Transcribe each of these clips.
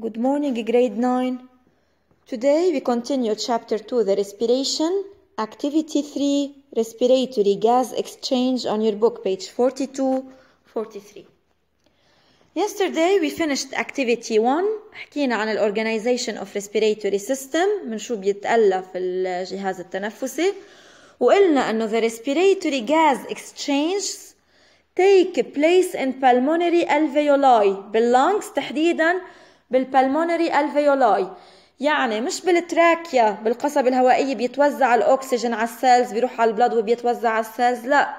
Good morning, grade 9. Today we continue chapter 2, the respiration, activity 3, respiratory gas exchange on your book, page 42 43. Yesterday we finished activity 1 حكينا عن ال organization of respiratory system من شو بيتألف الجهاز التنفسي وقلنا انه the respiratory gas exchange take place in pulmonary alveoli باللانكس تحديدا بالبلمونري alveoli. يعني مش بال trachea بالقصبة الهوائية بيتوزع الأكسجين على ال cells بيروح على ال blood وبيتوزع على ال cells لا.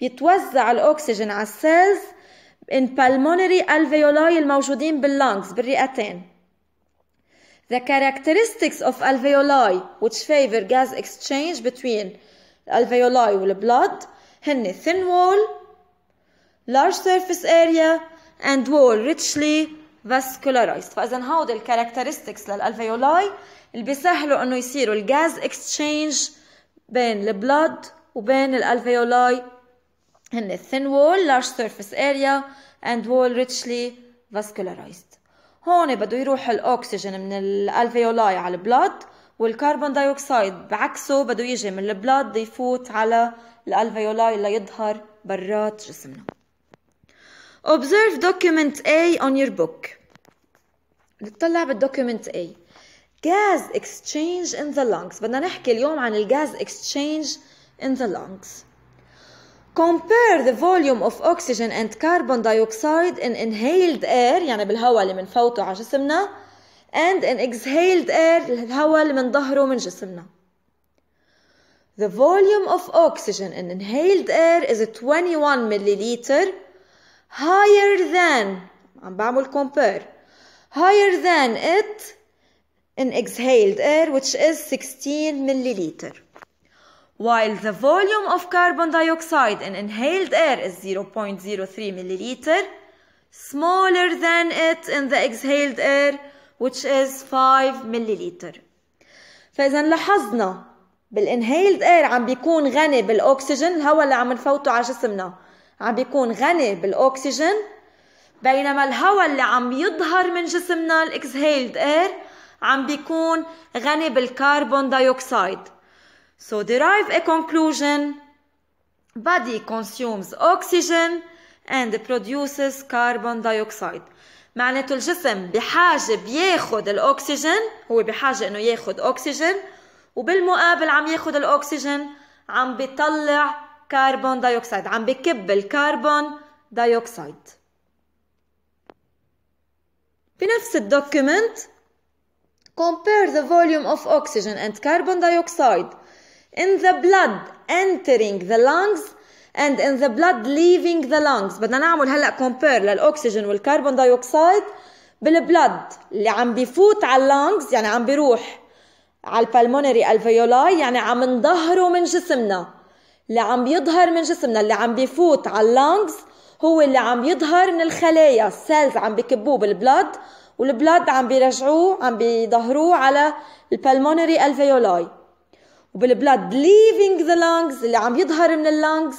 بيتوزع الأكسجين على ال cells in pulmonary alveoli الموجودين بال lungs بالرئتين. The characteristics of alveoli which favor gas exchange between alveoli وال blood هن thin wall, large surface area and wall richly vascularized فإذا هود ال characteristics لل alveoli اللي بيسهلوا إنه يصيروا ال gas exchange بين ال blood وبين ال alveoli. هن thin wall, large surface area and wall richly vascularized. هون بده يروح الأكسجين من ال alveoli على ال blood وال carbon dioxide بعكسه بده يجي من ال blood يفوت على الألفيولاي ليظهر برات جسمنا. Observe document A on your book. نطلع بالدوكيمنت A. Gas exchange in the lungs. بدنا نحكي اليوم عن الجاز exchange in the lungs. Compare the volume of oxygen and carbon dioxide in inhaled air يعني بالهواء اللي بنفوته على جسمنا and in exhaled air الهواء اللي بنظهره من جسمنا. The volume of oxygen in inhaled air is 21 milliliter Higher than عم بعمل compare higher than it in exhaled air which is 16 milliliter while the volume of carbon dioxide in inhaled air is 0.03 milliliter smaller than it in the exhaled air which is 5 milliliter فإذا لاحظنا بال inhaled air عم بيكون غني بالاكسجين الهواء اللي عم نفوته على جسمنا عم بيكون غني بالاكسجين بينما الهواء اللي عم يظهر من جسمنا ال exhaled air عم بيكون غني بال carbon dioxide so derive a conclusion. Body consumes oxygen and produces carbon dioxide. معناته الجسم بحاجة بياخد الأكسجين هو بحاجة إنه ياخد أكسجين وبالمقابل عم ياخد الأكسجين عم بيطلع carbon dioxide عم بكب ال carbon dioxide بنفس ال document compare the volume of oxygen and carbon dioxide in the blood entering the lungs and in the blood leaving the lungs. بدنا نعمل هلأ compare للاكسجين وال carbon dioxide بال blood اللي عم بيفوت على ال lungs يعني عم بيروح على ال pulmonary alveoli يعني عم نظهره من جسمنا. اللي عم بيظهر من جسمنا اللي عم بيفوت على ال lungs هو اللي عم يظهر من الخلايا ال cells عم بكبوه بال blood وال blood عم بيرجعوه عم بيظهروه على ال pulmonary alveoli وبال blood leaving the lungs اللي عم يظهر من ال lungs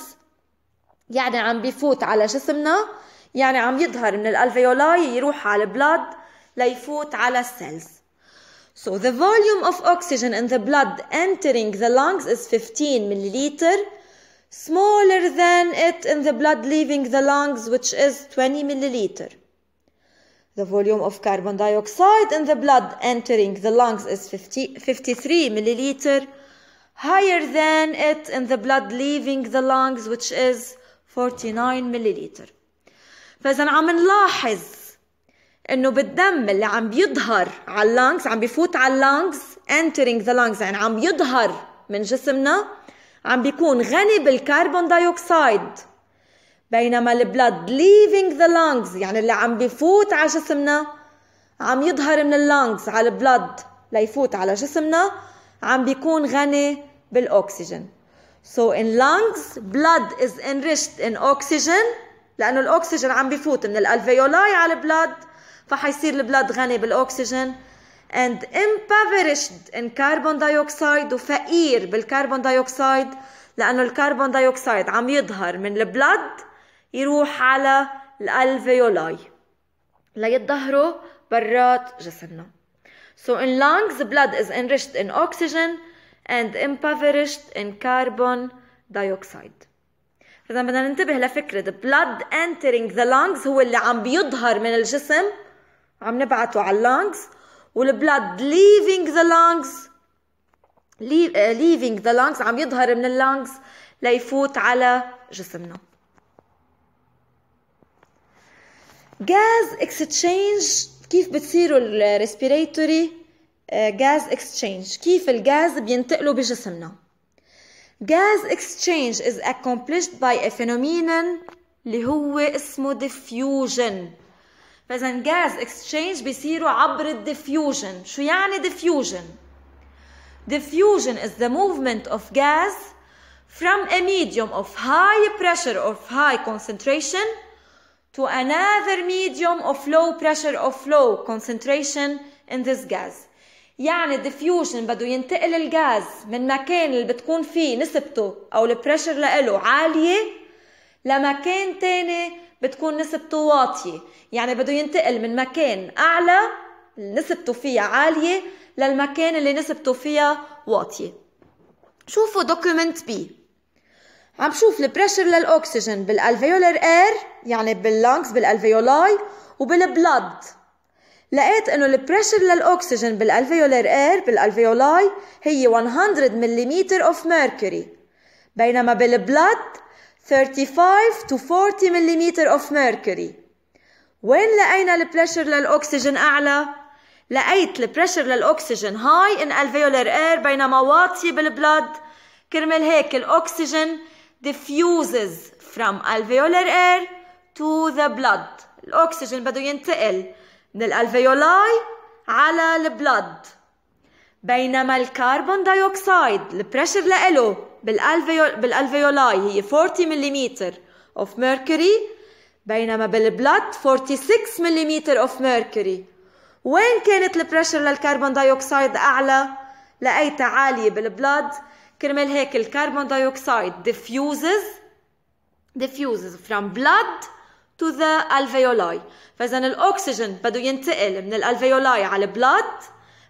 يعني عم بيفوت على جسمنا يعني عم يظهر من الالفيولاي يروح على البلد ليفوت على السيلز So the volume of oxygen in the blood entering the lungs is 15 milliliter, smaller than it in the blood leaving the lungs, which is 20 milliliter. The volume of carbon dioxide in the blood entering the lungs is 50, 53 milliliter, higher than it in the blood leaving the lungs, which is 49 milliliter. فإذا عم نلاحظ انه بالدم اللي عم بيظهر على اللانجز عم بيفوت على اللانجز entering the lungs يعني عم يظهر من جسمنا عم بيكون غني بال carbon dioxide بينما ال blood leaving the lungs يعني اللي عم بيفوت على جسمنا عم يظهر من ال lungs على ال blood ليفوت على جسمنا عم بيكون غني بالأكسجين. So in lungs blood is enriched in oxygen لأنه الأكسجين عم بيفوت من ال alveoli على ال blood فحيصير ال blood غني بالأكسجين. And impoverished in carbon dioxide وفقير بال carbon dioxide لأنه ال carbon dioxide عم يظهر من ال blood يروح على ال alveoli ليتظهروا برات جسمنا. So in lungs blood is enriched in oxygen and impoverished in carbon dioxide. فإذا بدنا ننتبه لفكرة blood entering the lungs هو اللي عم بيظهر من الجسم عم نبعته على ال lungs وال blood leaving the lungs leaving the lungs عم يظهر من ال lungs ليفوت على جسمنا gas exchange كيف بتصير ال respiratory gas exchange كيف الغاز بينتقلوا بجسمنا gas exchange is accomplished by a phenomenon اللي هو اسمه diffusion فإذا gas exchange بيصيروا عبر ال diffusion شو يعني diffusion diffusion is the movement of gas from a medium of high pressure or high concentration to another medium of low pressure or low concentration in this gas يعني diffusion بده ينتقل الغاز من مكان اللي بتكون فيه نسبته أو البريشر له عالية لمكان تاني بتكون نسبته واطية. يعني بده ينتقل من مكان أعلى نسبته فيها عالية للمكان اللي نسبته فيها واطية. شوفوا document B عم شوف البريشر للأكسجين بالالفيولر اير يعني باللانكس بالالفيولاي وبالبلد لقيت إنه ال pressure للاكسجين بال alveolar air بال alveoli هي 100 ملم of mercury بينما بال blood 35 to 40 ملم of mercury وين لقينا ال pressure للاكسجين أعلى؟ لقيت ال pressure للاكسجين high in alveolar air بينما واطي بال blood كرمال هيك الاكسجين diffuses from alveolar air to the blood. الاكسجين بده ينتقل من الالفيولاي على البلد بينما الكربون دايوكسيد البريشر لإله بالألفيولاي هي 40 ملم of mercury بينما بال blood 46 ملم of mercury. وين كانت ال pressure لل carbon dioxide أعلى؟ لقيتها عاليه بال blood كرمال هيك ال carbon dioxide diffuses diffuses from blood to the alveoli. فاذا الأكسجين بده ينتقل من ال alveoli على ال blood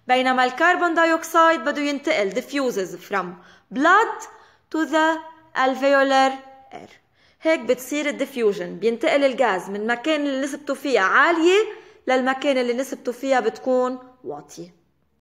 بينما ال carbon dioxide بده ينتقل diffuses from blood to the alveolar air. هيك بتصير الديفيوجن. بينتقل الغاز من مكان اللي نسبته فيها عالية للمكان اللي نسبته فيها بتكون واطية.